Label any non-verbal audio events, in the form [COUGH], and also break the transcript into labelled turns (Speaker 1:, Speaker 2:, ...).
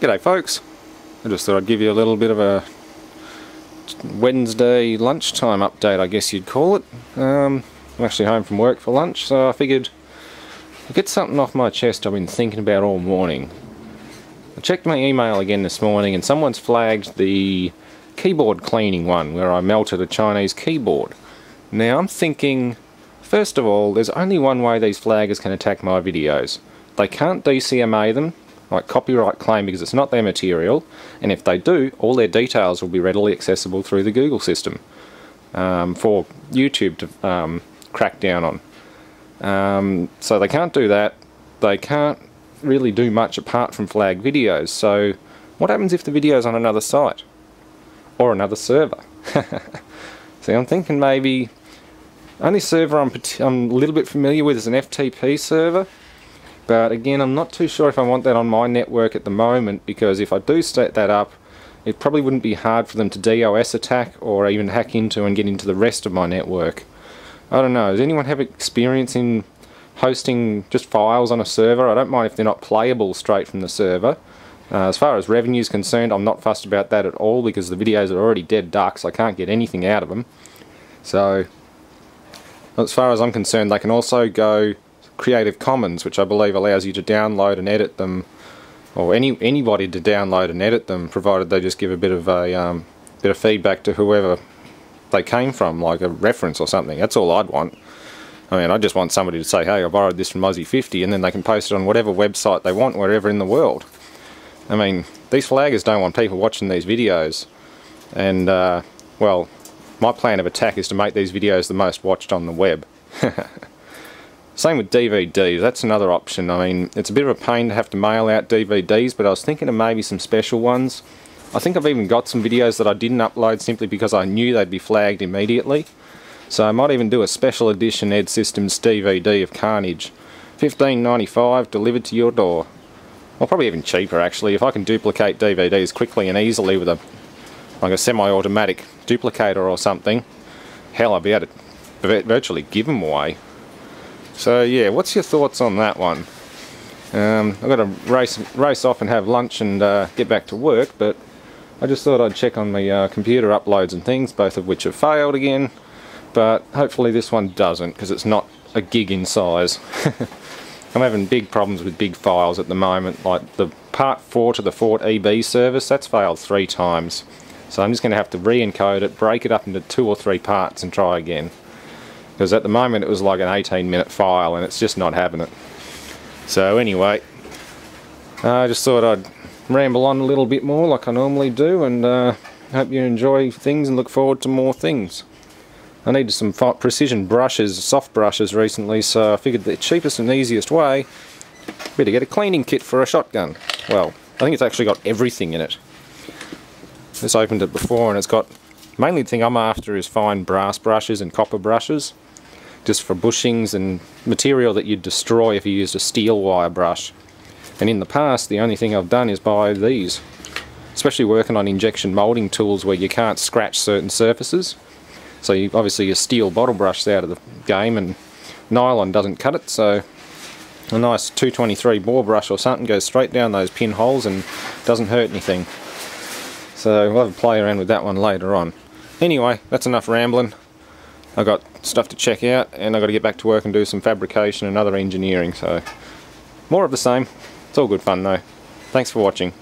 Speaker 1: G'day folks. I just thought I'd give you a little bit of a Wednesday lunchtime update I guess you'd call it. Um, I'm actually home from work for lunch so I figured I'd get something off my chest I've been thinking about all morning. I checked my email again this morning and someone's flagged the keyboard cleaning one where I melted a Chinese keyboard. Now I'm thinking first of all there's only one way these flaggers can attack my videos. They can't DCMA them like copyright claim because it's not their material and if they do all their details will be readily accessible through the Google system um, for YouTube to um, crack down on. Um, so they can't do that. They can't really do much apart from flag videos. So what happens if the video is on another site or another server? [LAUGHS] See, I'm thinking maybe only server I'm, I'm a little bit familiar with is an FTP server but again I'm not too sure if I want that on my network at the moment because if I do set that up it probably wouldn't be hard for them to DOS attack or even hack into and get into the rest of my network. I don't know, does anyone have experience in hosting just files on a server? I don't mind if they're not playable straight from the server. Uh, as far as revenue is concerned, I'm not fussed about that at all because the videos are already dead ducks. I can't get anything out of them. So, as far as I'm concerned, they can also go Creative Commons, which I believe allows you to download and edit them, or any anybody to download and edit them, provided they just give a bit of a um, bit of feedback to whoever they came from, like a reference or something. That's all I'd want. I mean, I just want somebody to say, hey, I borrowed this from Aussie 50, and then they can post it on whatever website they want, wherever in the world. I mean, these flaggers don't want people watching these videos, and, uh, well, my plan of attack is to make these videos the most watched on the web. [LAUGHS] Same with DVDs, that's another option. I mean, it's a bit of a pain to have to mail out DVDs, but I was thinking of maybe some special ones. I think I've even got some videos that I didn't upload simply because I knew they'd be flagged immediately. So I might even do a special edition Ed Systems DVD of Carnage. $15.95 delivered to your door. Well, probably even cheaper actually. If I can duplicate DVDs quickly and easily with a like a semi-automatic duplicator or something, hell, I'd be able to virtually give them away. So yeah, what's your thoughts on that one? Um, I've got to race race off and have lunch and uh, get back to work, but I just thought I'd check on my uh, computer uploads and things, both of which have failed again. But hopefully this one doesn't, because it's not a gig in size. [LAUGHS] I'm having big problems with big files at the moment, like the part 4 to the Ford EB service, that's failed three times. So I'm just going to have to re-encode it, break it up into two or three parts and try again because at the moment it was like an 18 minute file and it's just not having it. So anyway, I just thought I'd ramble on a little bit more like I normally do and uh, hope you enjoy things and look forward to more things. I needed some precision brushes, soft brushes recently so I figured the cheapest and easiest way would be to get a cleaning kit for a shotgun. Well, I think it's actually got everything in it. Just opened it before and it's got mainly the thing I'm after is fine brass brushes and copper brushes just for bushings and material that you'd destroy if you used a steel wire brush. And in the past, the only thing I've done is buy these. Especially working on injection molding tools where you can't scratch certain surfaces. So you, obviously your steel bottle brush's out of the game and nylon doesn't cut it, so a nice 223 bore brush or something goes straight down those pinholes and doesn't hurt anything. So we'll have a play around with that one later on. Anyway, that's enough rambling. I've got stuff to check out and I've got to get back to work and do some fabrication and other engineering so more of the same. It's all good fun though. Thanks for watching